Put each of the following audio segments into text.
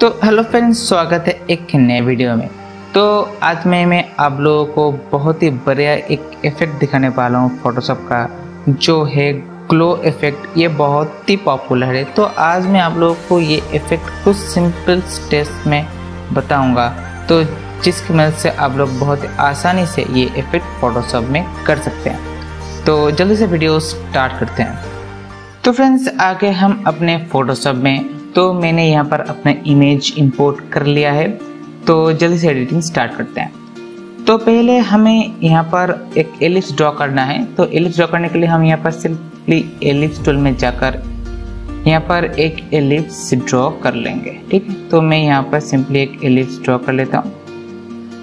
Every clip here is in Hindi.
तो हेलो फ्रेंड्स, स्वागत है एक नए वीडियो में। तो आज मैं मैं आप लोगों को बहुत ही बढ़िया एक इफ़ेक्ट दिखाने वाला हूँ फोटोशॉप का, जो है ग्लो इफ़ेक्ट ये बहुत ही पॉपुलर है। तो आज मैं आप लोगों को ये इफ़ेक्ट कुछ सिंपल स्टेप्स में बताऊँगा। तो जिसकी मदद से आप लोग बहुत आसानी से ये इफ़ेक्ट फोटोशॉप में कर सकते हैं। तो जल्दी से वीडियो स्टार्ट करते हैं। तो फ्रेंड्स, आगे हम अपने फोटोशॉप में तो मैंने यहाँ पर अपना इमेज इंपोर्ट कर लिया है। तो जल्दी से एडिटिंग स्टार्ट करते हैं। तो पहले हमें यहाँ पर एक एलिप्स ड्रॉ करना है। तो एलिप्स ड्रॉ करने के लिए हम यहाँ पर सिंपली एलिप्स टूल में जाकर यहाँ पर एक एलिप्स ड्रॉ कर लेंगे, ठीक है? तो मैं यहाँ पर सिंपली एक एलिप्स ड्रॉ कर लेता हूँ।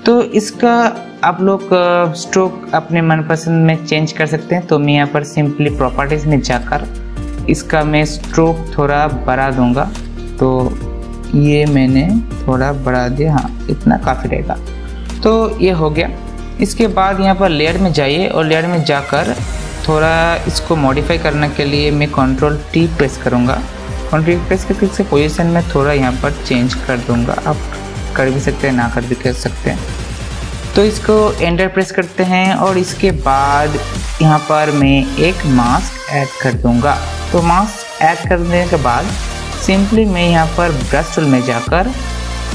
तो इसका आप लोग स्ट्रोक अपने मनपसंद में चेंज कर सकते हैं। तो मैं यहाँ पर सिंपली प्रॉपर्टीज़ में जाकर इसका मैं स्ट्रोक थोड़ा बढ़ा दूँगा। तो ये मैंने थोड़ा बढ़ा दिया। हाँ इतना काफ़ी रहेगा। तो ये हो गया। इसके बाद यहाँ पर लेयर में जाइए और लेयर में जाकर थोड़ा इसको मॉडिफाई करने के लिए मैं कंट्रोल टी प्रेस करूँगा। कंट्रोल प्रेस करके इसके पोजीशन में थोड़ा यहाँ पर चेंज कर दूँगा। आप कर भी सकते हैं, ना कर भी कर सकते हैं। तो इसको एंटर प्रेस करते हैं और इसके बाद यहाँ पर मैं एक मास्क ऐड कर दूँगा। तो मास्क ऐड करने के बाद सिंपली मैं यहाँ पर ब्रश टूल में जाकर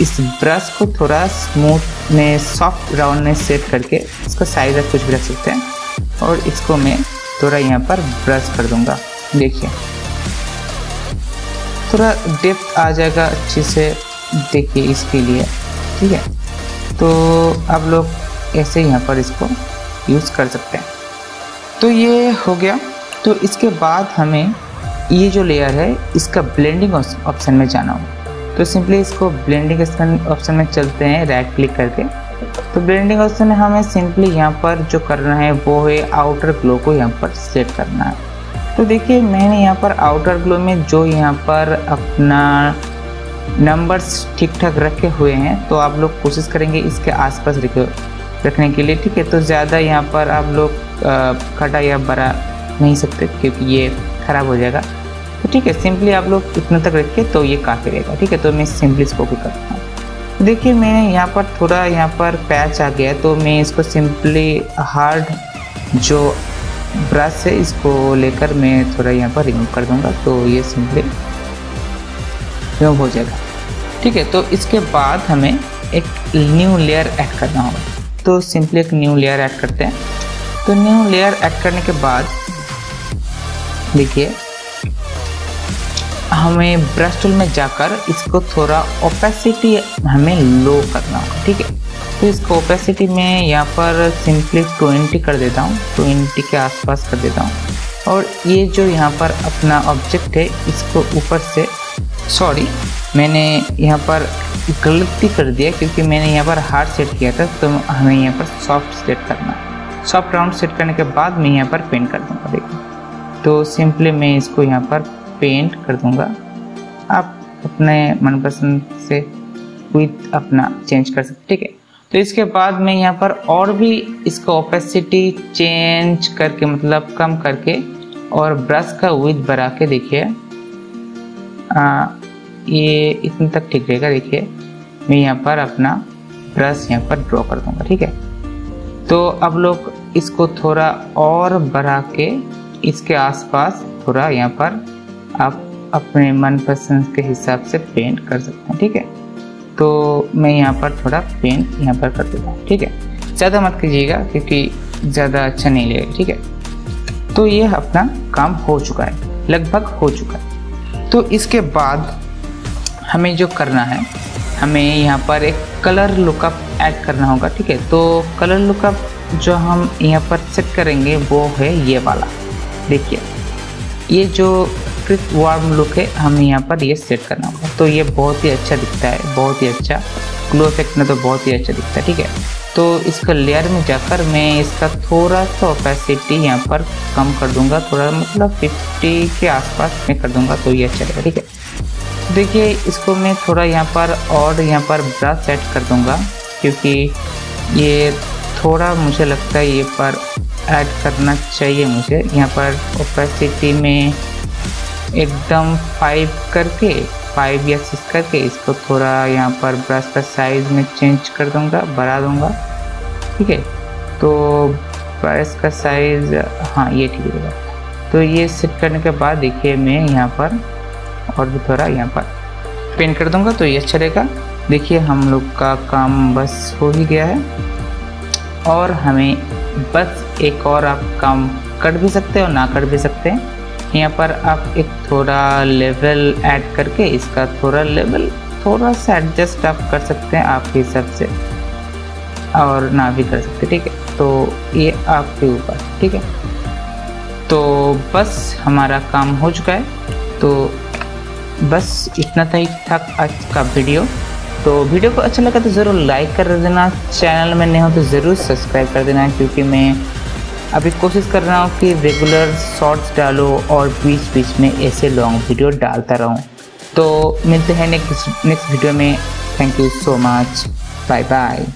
इस ब्रश को थोड़ा स्मूथ में सॉफ्ट राउंड में सेट करके इसका साइज़ आप कुछ भी रख सकते हैं। और इसको मैं थोड़ा यहाँ पर ब्रश कर दूँगा। देखिए। थोड़ा डेप्थ आ जाएगा अच्छे से देखिए इसके लिए। ठीक है? तो आप लोग ऐसे यहाँ पर इसको यूज़ कर सकते हैं। तो ये हो गया। तो इसके बाद हमें ये जो लेयर है, इसका ब्लेंडिंग ऑप्शन में जाना हो तो सिंपली इसको ब्लेंडिंग ऑप्शन में चलते हैं राइट क्लिक करके। तो ब्लेंडिंग ऑप्शन में हमें सिंपली यहाँ पर जो करना है, वो है आउटर ग्लो को यहाँ पर सेट करना है। तो देखिए, मैंने यहाँ पर आउटर ग्लो में जो यहाँ पर अपना नंबर्स ठीक ठाक रखे हुए हैं तो आप लोग कोशिश करेंगे इसके आसपास रखने के लिए, ठीक है? तो ज़्यादा यहाँ पर आप लोग खटा या बड़ा नहीं सकते, क्योंकि ये ख़राब हो जाएगा। तो ठीक है सिंपली आप लोग इतने तक रखिए तो ये काफ़ी रहेगा ठीक है? तो मैं सिंपली इसको भी करता हूँ। देखिए, मैं यहाँ पर थोड़ा यहाँ पर पैच आ गया तो मैं इसको सिंपली हार्ड जो ब्रश है, इसको लेकर मैं थोड़ा यहाँ पर रिमूव कर दूँगा तो ये सिंपली रिमूव हो जाएगा। ठीक है तो इसके बाद हमें एक न्यू लेयर ऐड करना होगा। तो सिंपली एक न्यू लेयर ऐड करते हैं। तो न्यू लेयर ऐड करने के बाद देखिए हमें ब्रश टूल में जाकर इसको थोड़ा ओपेसिटी हमें लो करना होगा, ठीक है? तो इसको ओपेसिटी में यहाँ पर सिंपली 20 कर देता हूँ 20 के आसपास कर देता हूँ। और ये जो यहाँ पर अपना ऑब्जेक्ट है, इसको ऊपर से सॉरी मैंने यहाँ पर गलती कर दिया क्योंकि मैंने यहाँ पर हार्ड सेट किया था तो हमें यहाँ पर सॉफ्ट सेट करना सॉफ्ट राउंड सेट करने के बाद मैं यहाँ पर पेंट कर दूँगा देखिए तो सिंपली मैं इसको यहाँ पर पेंट कर दूँगा। आप अपने मनपसंद से विथ अपना चेंज कर सकते ठीक है? तो इसके बाद मैं यहाँ पर और भी इसका ओपेसिटी चेंज करके मतलब कम करके और ब्रश का विथ बढ़ा के देखिए। ये इतने तक ठीक रहेगा, देखिए। मैं यहाँ पर अपना ब्रश यहाँ पर ड्रॉ कर दूँगा, ठीक है? तो अब लोग इसको थोड़ा और बढ़ा के इसके आसपास थोड़ा यहाँ पर आप अपने मनपसंद के हिसाब से पेंट कर सकते हैं, ठीक है? तो मैं यहाँ पर थोड़ा पेंट यहाँ पर कर देता हूँ, ठीक है? ज़्यादा मत कीजिएगा क्योंकि ज़्यादा अच्छा नहीं लगेगा, ठीक है? तो ये अपना काम हो चुका है, लगभग हो चुका है। तो इसके बाद हमें जो करना है, हमें यहाँ पर एक कलर लुकअप ऐड करना होगा, ठीक है? तो कलर लुकअप जो हम यहाँ पर सेट करेंगे वो है ये वाला, देखिए। ये जो क्रिप वार्म लुक है, हमें यहाँ पर ये सेट करना होगा। तो ये बहुत ही अच्छा दिखता है, बहुत ही अच्छा ग्लो इफ़ेक्ट में तो बहुत ही अच्छा दिखता है, ठीक है? तो इसका लेयर में जाकर मैं इसका थोड़ा सा ओपेसिटी यहाँ पर कम कर दूँगा, थोड़ा मतलब 50 के आसपास मैं कर दूँगा तो ये अच्छा रहेगा, ठीक है? देखिए, इसको मैं थोड़ा यहाँ पर और यहाँ पर ब्रश सेट कर दूँगा, क्योंकि ये थोड़ा मुझे लगता है ये पर ऐड करना चाहिए मुझे। यहाँ पर ओपेसिटी में एकदम फाइव करके फाइव या सिक्स करके इसको थोड़ा यहाँ पर ब्रश का साइज़ में चेंज कर दूँगा, बढ़ा दूँगा। ठीक है? तो ब्रश का साइज़ हाँ ये ठीक रहेगा तो ये सेट करने के बाद देखिए मैं यहाँ पर और भी थोड़ा यहाँ पर पेंट कर दूँगा तो ये अच्छा रहेगा। देखिए हम लोग का काम बस हो ही गया है। और हमें बस एक और आप काम कर भी सकते हैं और ना कर भी सकते हैं। यहाँ पर आप एक थोड़ा लेवल ऐड करके इसका थोड़ा लेवल थोड़ा सा एडजस्ट आप कर सकते हैं आपके हिसाब से। और ना भी कर सकते, ठीक है? तो ये आपके ऊपर, ठीक है? तो बस हमारा काम हो चुका है। तो बस इतना था ही था आज का वीडियो। तो वीडियो को अच्छा लगा तो ज़रूर लाइक कर देना। चैनल में नहीं हो तो ज़रूर सब्सक्राइब कर देना, क्योंकि मैं अभी कोशिश कर रहा हूँ कि रेगुलर शॉर्ट्स डालो और बीच बीच में ऐसे लॉन्ग वीडियो डालता रहूँ। तो मिलते हैं नेक्स्ट नेक्स्ट वीडियो में। Thank you so much bye bye